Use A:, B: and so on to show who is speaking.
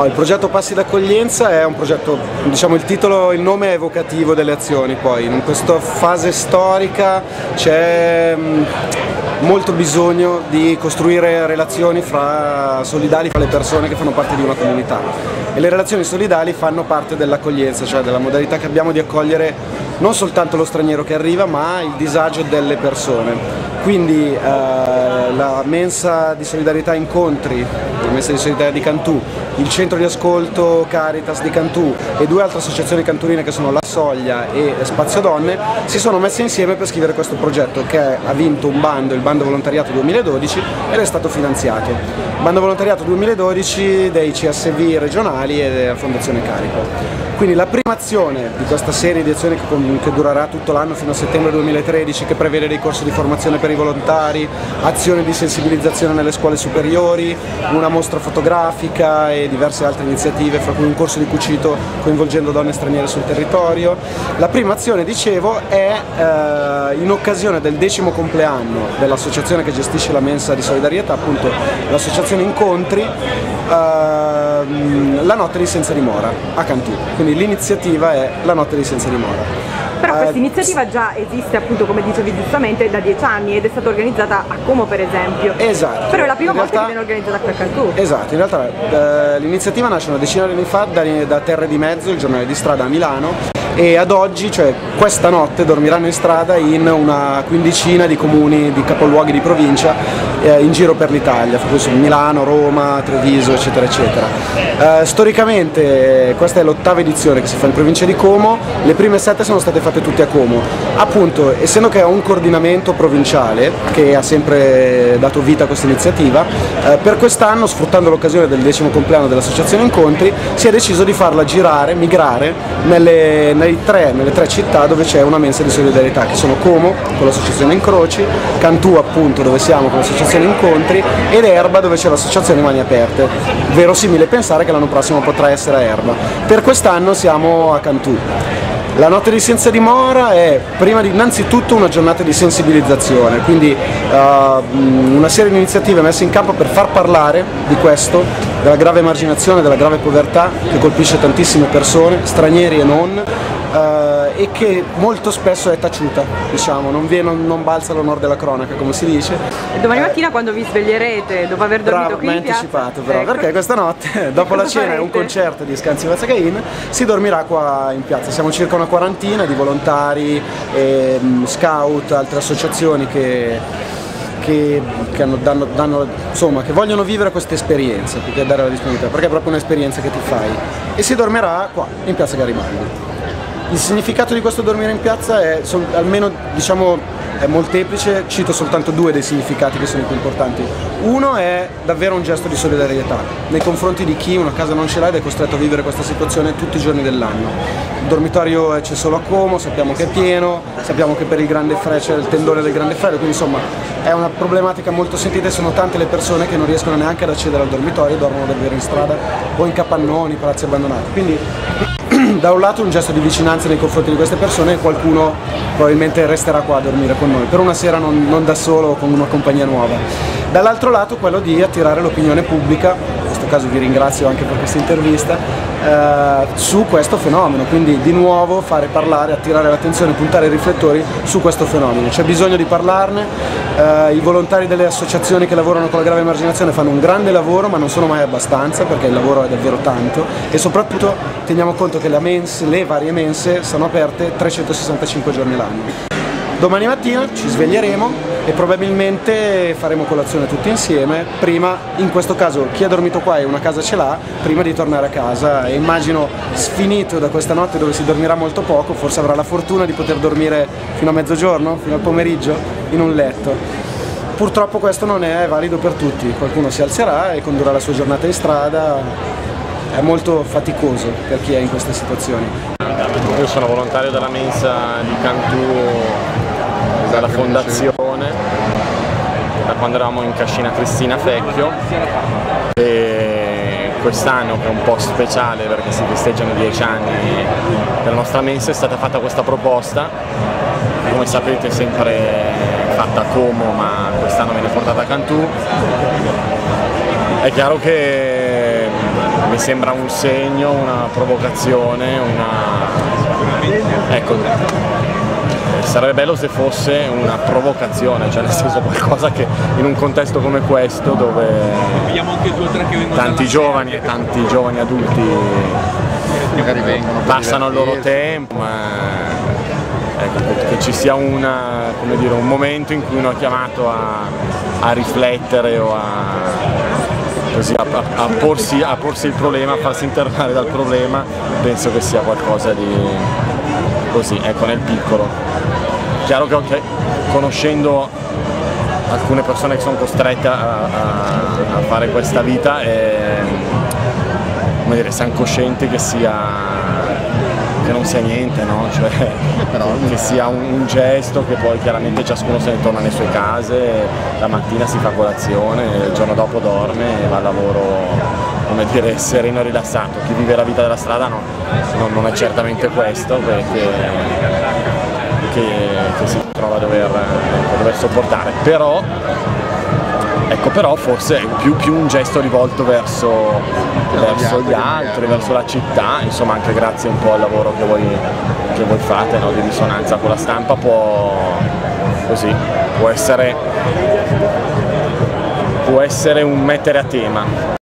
A: Oh, il progetto Passi d'accoglienza è un progetto, diciamo il titolo, il nome è evocativo delle azioni poi, in questa fase storica c'è mm, molto bisogno di costruire relazioni fra solidali fra le persone che fanno parte di una comunità e le relazioni solidali fanno parte dell'accoglienza, cioè della modalità che abbiamo di accogliere non soltanto lo straniero che arriva ma il disagio delle persone. Quindi eh, la mensa di solidarietà incontri, la mensa di solidarietà di Cantù, il centro di ascolto Caritas di Cantù e due altre associazioni canturine che sono La Soglia e Spazio Donne si sono messe insieme per scrivere questo progetto che ha vinto un bando, il bando volontariato 2012 ed è stato finanziato. Bando volontariato 2012 dei CSV regionali e della Fondazione Carico. Quindi la prima azione di questa serie di azioni che, durerà tutto l'anno fino a settembre 2013, che prevede dei corsi di formazione per i volontari, azioni di sensibilizzazione nelle scuole superiori, una mostra fotografica e diverse altre iniziative, fra cui un corso di cucito coinvolgendo donne straniere sul territorio. La prima azione, dicevo, è eh, in occasione del decimo compleanno dell'associazione che gestisce la mensa di solidarietà, appunto l'associazione Incontri, eh, la notte di Senza Dimora a Cantù. Quindi l'iniziativa è la notte di Senza Dimora.
B: Però questa eh, iniziativa già esiste appunto come dicevi giustamente da dieci anni ed è stata organizzata a Como per esempio.
A: Esatto.
B: Però è la prima
A: in
B: volta
A: realtà,
B: che viene organizzata qui a Cantù.
A: Esatto, in realtà eh, l'iniziativa nasce una decina di anni fa da, da Terre di Mezzo, il giornale di strada a Milano e ad oggi, cioè questa notte, dormiranno in strada in una quindicina di comuni, di capoluoghi di provincia eh, in giro per l'Italia, Milano, Roma, Treviso, eccetera, eccetera. Eh, storicamente questa è l'ottava edizione che si fa in provincia di Como, le prime sette sono state fatte tutte a Como. Appunto, essendo che è un coordinamento provinciale che ha sempre dato vita a questa iniziativa, eh, per quest'anno, sfruttando l'occasione del decimo compleanno dell'Associazione Incontri, si è deciso di farla girare, migrare nelle, tre, nelle tre città dove c'è una mensa di solidarietà, che sono Como, con l'associazione Incroci, Cantù appunto dove siamo con l'associazione Incontri ed Erba dove c'è l'associazione Mani Aperte. Verosimile pensare che l'anno prossimo potrà essere a Erba. Per quest'anno siamo a Cantù. La notte di senza dimora è prima di innanzitutto una giornata di sensibilizzazione, quindi uh, una serie di iniziative messe in campo per far parlare di questo, della grave emarginazione, della grave povertà che colpisce tantissime persone, stranieri e non, e che molto spesso è taciuta, diciamo, non, viene, non balza l'onore della cronaca come si dice.
B: E domani mattina eh, quando vi sveglierete dopo aver dormito
A: bravo,
B: qui
A: mi
B: in
A: anticipato però,
B: ecco.
A: perché questa notte, dopo la cena e un concerto di Scanzi Vazzacain, si dormirà qua in piazza. Siamo circa una quarantina di volontari, e, scout, altre associazioni che che, che, danno, danno, insomma, che, vogliono vivere questa esperienza più che dare la disponibilità, perché è proprio un'esperienza che ti fai. E si dormirà qua, in piazza Garibaldi. Il significato di questo dormire in piazza è almeno diciamo è molteplice, cito soltanto due dei significati che sono i più importanti. Uno è davvero un gesto di solidarietà nei confronti di chi una casa non ce l'ha ed è costretto a vivere questa situazione tutti i giorni dell'anno. Il dormitorio c'è solo a Como, sappiamo che è pieno, sappiamo che per il Grande Fre c'è il tendone del Grande Freddo, quindi insomma è una problematica molto sentita e sono tante le persone che non riescono neanche ad accedere al dormitorio, dormono davvero in strada o in capannoni, palazzi abbandonati. Quindi da un lato un gesto di vicinanza nei confronti di queste persone e qualcuno probabilmente resterà qua a dormire con noi, per una sera non, non da solo con una compagnia nuova. Dall'altro lato quello di attirare l'opinione pubblica, caso vi ringrazio anche per questa intervista, eh, su questo fenomeno, quindi di nuovo fare parlare, attirare l'attenzione, puntare i riflettori su questo fenomeno. C'è bisogno di parlarne, eh, i volontari delle associazioni che lavorano con la grave emarginazione fanno un grande lavoro ma non sono mai abbastanza perché il lavoro è davvero tanto e soprattutto teniamo conto che mense, le varie mense sono aperte 365 giorni l'anno. Domani mattina ci sveglieremo e probabilmente faremo colazione tutti insieme, prima, in questo caso chi ha dormito qua e una casa ce l'ha, prima di tornare a casa. E immagino sfinito da questa notte dove si dormirà molto poco, forse avrà la fortuna di poter dormire fino a mezzogiorno, fino al pomeriggio, in un letto. Purtroppo questo non è valido per tutti, qualcuno si alzerà e condurrà la sua giornata in strada, è molto faticoso per chi è in queste situazioni.
C: Io sono volontario della mensa di Cantù dalla fondazione da quando eravamo in Cascina Cristina Fecchio. E quest'anno che è un po' speciale perché si festeggiano dieci anni della nostra mensa è stata fatta questa proposta. Come sapete sempre fatta a Como ma quest'anno viene portata a Cantù. È chiaro che mi sembra un segno, una provocazione, una... Ecco, sarebbe bello se fosse una provocazione, cioè nel senso qualcosa che in un contesto come questo dove tanti giovani e tanti giovani adulti passano il loro tempo, ecco, che ci sia una, dire, un momento in cui uno è chiamato a, a riflettere o a così a, a, porsi, a, porsi, il problema, a farsi internare dal problema, penso che sia qualcosa di così, ecco, nel piccolo. Chiaro che okay, conoscendo alcune persone che sono costrette a, a fare questa vita, e, come dire, siamo coscienti che sia che non sia niente, no? cioè, che sia un, un, gesto che poi chiaramente ciascuno se ne torna nelle sue case, la mattina si fa colazione, il giorno dopo dorme e va al lavoro come dire, sereno e rilassato. Chi vive la vita della strada no, non, non è certamente questo perché che, che si trova a dover, a dover sopportare. Però Ecco, però forse è più, più un gesto rivolto verso, verso gli altri, verso la città, insomma anche grazie un po' al lavoro che voi, che voi fate no? di risonanza con la stampa può, così, può essere, può essere un mettere a tema.